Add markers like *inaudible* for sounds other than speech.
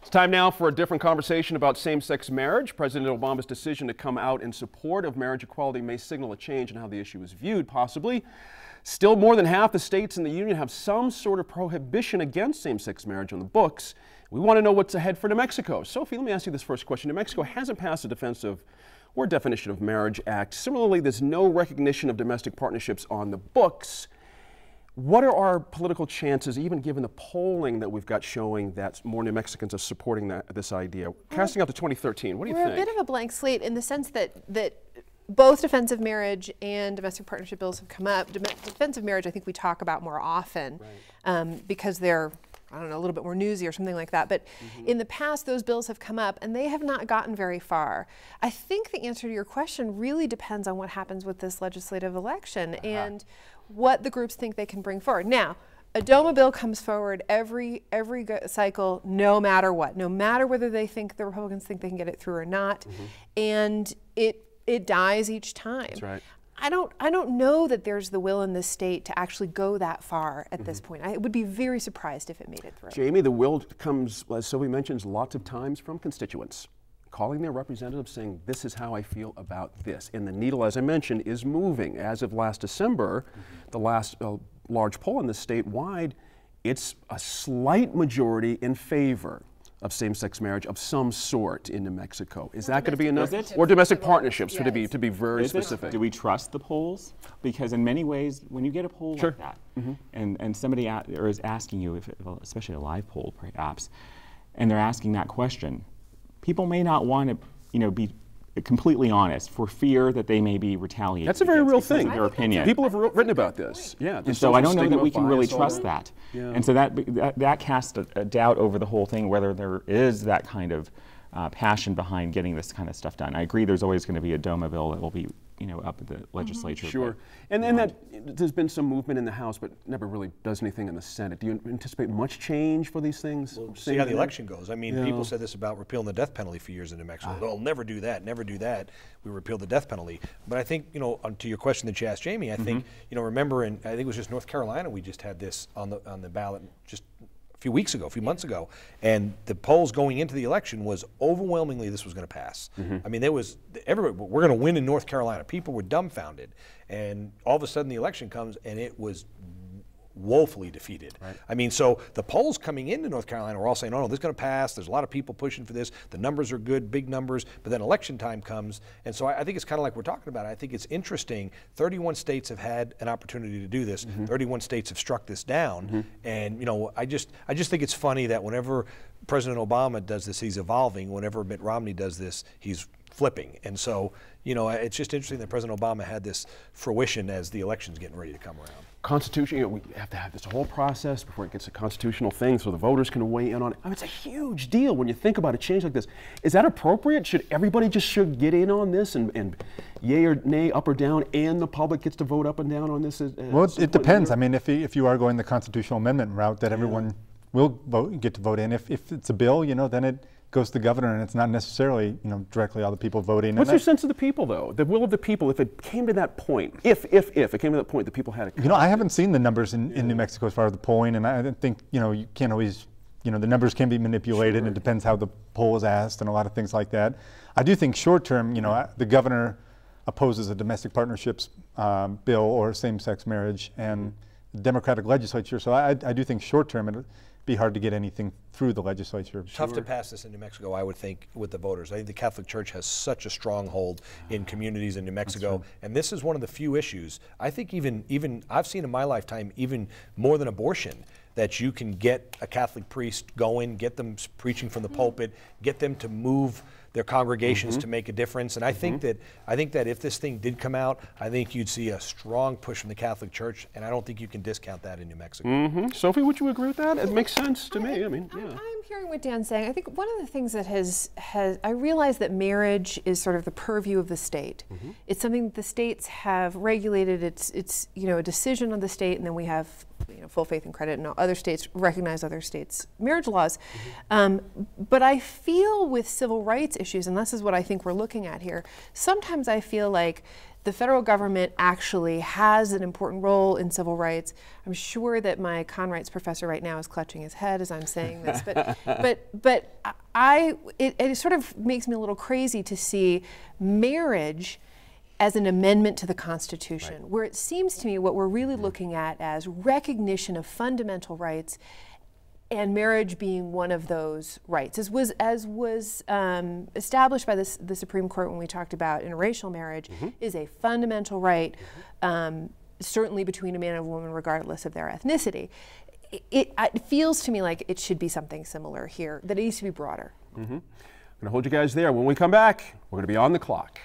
It's time now for a different conversation about same-sex marriage. President Obama's decision to come out in support of marriage equality may signal a change in how the issue is viewed, possibly. Still, more than half the states in the union have some sort of prohibition against same-sex marriage on the books. We want to know what's ahead for New Mexico. Sophie, let me ask you this first question. New Mexico hasn't passed a defensive or definition of marriage act. Similarly, there's no recognition of domestic partnerships on the books. What are our political chances, even given the polling that we've got showing that more New Mexicans are supporting that, this idea? Casting out to 2013, what do you we're think? We're a bit of a blank slate in the sense that that both defensive marriage and domestic partnership bills have come up. Dom defensive marriage, I think we talk about more often right. um, because they're I don't know, a little bit more newsy or something like that. But mm -hmm. in the past, those bills have come up and they have not gotten very far. I think the answer to your question really depends on what happens with this legislative election uh -huh. and what the groups think they can bring forward. Now, a DOMA bill comes forward every every cycle, no matter what, no matter whether they think the Republicans think they can get it through or not, mm -hmm. and it it dies each time. That's right. I don't I don't know that there's the will in this state to actually go that far at mm -hmm. this mm-hmm. point. I would be very surprised if it made it through. Jamie, the will comes, as Sylvie mentions, lots of times from constituents calling their representatives saying, this is how I feel about this. And the needle, as I mentioned, is moving. As of last December, mm -hmm. the last uh, large poll in the statewide, it's a slight majority in favor of same-sex marriage of some sort in New Mexico. Is that going to be enough? Or domestic partnerships, yes. to be to be very is specific. It, do we trust the polls? Because in many ways, when you get a poll sure. like that, mm -hmm. and, and somebody or is asking you, if it, especially a live poll perhaps, and they're asking that question, people may not want to you know, be completely honest for fear that they may be retaliated. That's a very real thing. Their opinion. People have written about this. Yeah. And so I don't know that we can really trust that. Yeah. And so that that, that casts a, a, doubt over the whole thing whether there is that kind of uh, passion behind getting this kind of stuff done. I agree. There's always going to be a DOMA bill that will be you know, up at the mm-hmm. legislature. Sure. And, and that there's been some movement in the House, but never really does anything in the Senate. Do you anticipate much change for these things? We'll see how the election goes. I mean, yeah. people said this about repealing the death penalty for years in New Mexico. Ah. They'll never do that, never do that. We repeal the death penalty. But I think, you know, on to your question that you asked Jamie, I mm -hmm. think, you know, remember in, I think it was just North Carolina, we just had this on the, on the ballot just few weeks ago, a few months ago, and the polls going into the election was overwhelmingly this was going to pass. Mm -hmm. I mean, there was everybody. We're going to win in North Carolina. People were dumbfounded, and all of a sudden the election comes, and it was woefully defeated. Right. I mean, so the polls coming into North Carolina were all saying, oh, no, this is going to pass. There's a lot of people pushing for this. The numbers are good, big numbers. But then election time comes. And so I, I think it's kind of like we're talking about. I think it's interesting. 31 states have had an opportunity to do this. Mm -hmm. 31 states have struck this down. Mm -hmm. And, you know, I just, I just think it's funny that whenever President Obama does this, he's evolving. Whenever Mitt Romney does this, he's flipping. And so, you know, it's just interesting that President Obama had this fruition as the election's getting ready to come around. Constitution, you know, we have to have this whole process before it gets a constitutional thing so the voters can weigh in on it. I mean, it's a huge deal when you think about a change like this. Is that appropriate? Should everybody just should get in on this and, and yay or nay, up or down, and the public gets to vote up and down on this? well, it, it depends. I mean, if, if you are going the constitutional amendment route that yeah. everyone will vote, get to vote in, if, if it's a bill, you know, then it goes to the governor and it's not necessarily you know directly all the people voting. What's your sense of the people though? The will of the people if it came to that point, if if if it came to that point, the people had it. You know, I haven't seen the numbers in, in New Mexico as far as the polling, and I think you know you can't always you know the numbers can be manipulated sure. and it depends how the poll is asked and a lot of things like that. I do think short term, you know, the governor opposes a domestic partnerships um, bill or same-sex marriage and the Democratic legislature. So I, I do think short term it be hard to get anything through the legislature. Tough sure. to pass this in New Mexico, I would think, with the voters. I think the Catholic Church has such a stronghold in communities in New Mexico, and this is one of the few issues. I think even even I've seen in my lifetime even more than abortion that you can get a Catholic priest going, get them preaching from the pulpit, get them to move their congregations mm -hmm. to make a difference. And I mm -hmm. think mm-hmm. that I think that if this thing did come out, I think you'd see a strong push from the Catholic Church, and I don't think you can discount that in New Mexico. Mm -hmm. Sophie, would you agree with that? It makes sense to I, me. I mean, yeah. I'm hearing what Dan's saying. I think one of the things that has has I realize that marriage is sort of the purview of the state. Mm-hmm. It's something that the states have regulated. It's it's you know a decision of the state, and then we have you know, full faith and credit, and other states recognize other states' marriage laws. Mm -hmm. um, but I feel with civil rights issues, and this is what I think we're looking at here, sometimes I feel like the federal government actually has an important role in civil rights. I'm sure that my con rights professor right now is clutching his head as I'm saying this, but *laughs* but but I it, it sort of makes me a little crazy to see marriage as an amendment to the Constitution, right. where it seems to me what we're really mm-hmm. looking at as recognition of fundamental rights and marriage being one of those rights, as was as was um, established by this, the Supreme Court when we talked about interracial marriage, mm-hmm. is a fundamental right, mm-hmm. um, certainly between a man and a woman, regardless of their ethnicity. It, it, it, feels to me like it should be something similar here. That it needs to be broader. Mm-hmm. I'm going to hold you guys there. When we come back, we're going to be on the clock.